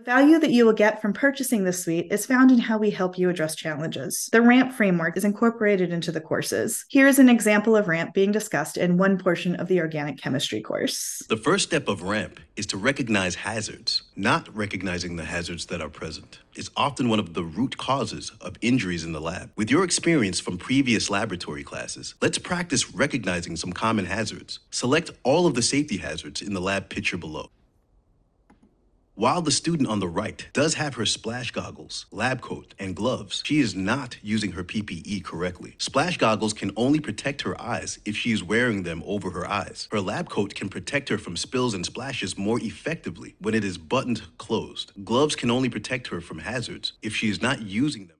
The value that you will get from purchasing this suite is found in how we help you address challenges. The RAMP framework is incorporated into the courses. Here is an example of RAMP being discussed in one portion of the organic chemistry course. The first step of RAMP is to recognize hazards. Not recognizing the hazards that are present is often one of the root causes of injuries in the lab. With your experience from previous laboratory classes, let's practice recognizing some common hazards. Select all of the safety hazards in the lab picture below. While the student on the right does have her splash goggles, lab coat, and gloves, she is not using her PPE correctly. Splash goggles can only protect her eyes if she is wearing them over her eyes. Her lab coat can protect her from spills and splashes more effectively when it is buttoned closed. Gloves can only protect her from hazards if she is not using them.